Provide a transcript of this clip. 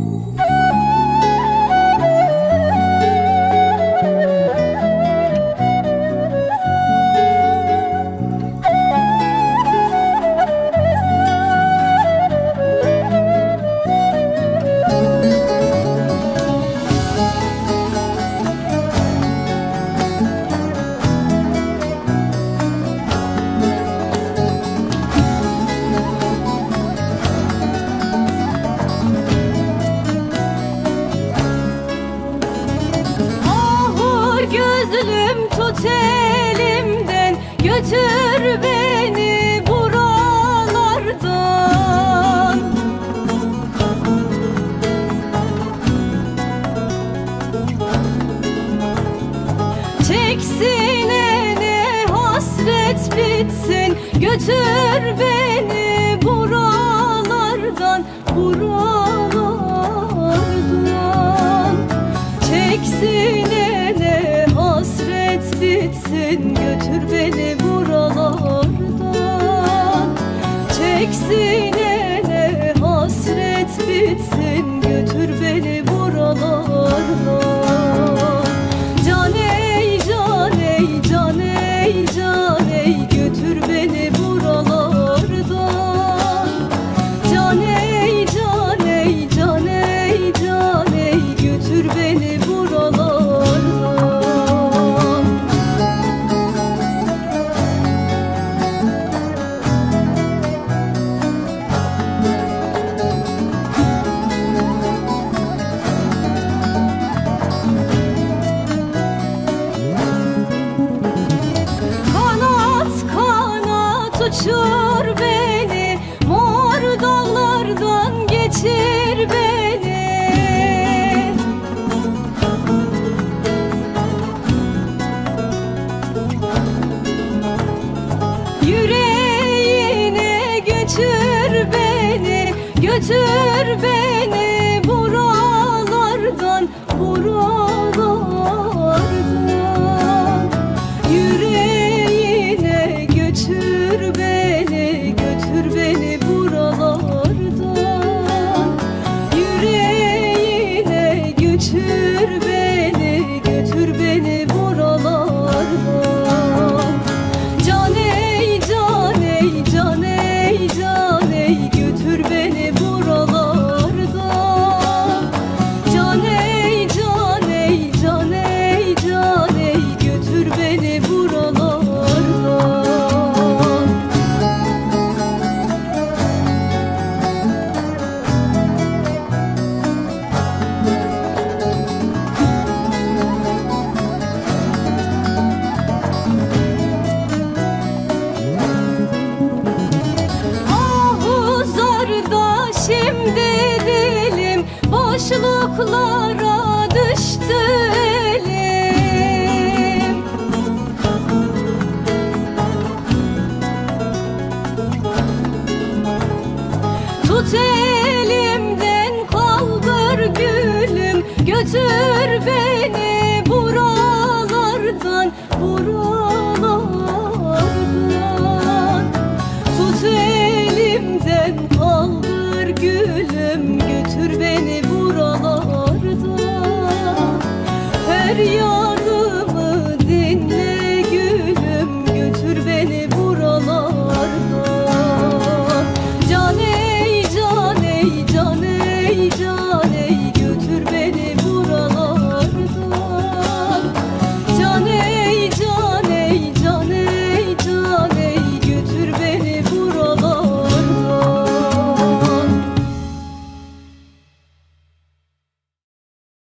Ooh. Elimden Götür beni buralardan. Çek sinene hasret bitsin. Götür beni buralardan Buralardan. Çek sinene hasret bitsin Götür beni buralardan. Çek sinene hasret bitsin Götür beni buralardan uçur beni Mor dağlardan geçir beni. Yüreğine götür beni Götür beni Boşluklara